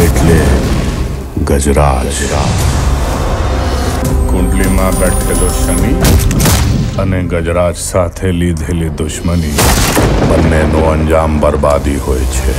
એટલે ગજરાજ કુંડલીમાં બેઠેલો શનિ અને ગજરાજ સાથે લીધેલી દુશ્મની બંનેનો અંજામ બરબાદી હોય છે